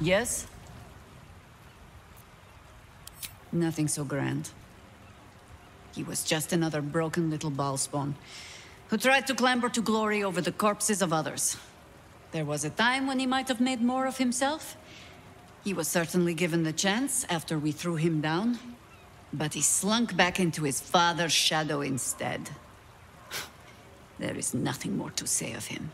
Yes? Nothing so grand. He was just another broken little Bhaalspawn, who tried to clamber to glory over the corpses of others. There was a time when he might have made more of himself. He was certainly given the chance after we threw him down, but he slunk back into his father's shadow instead. There is nothing more to say of him.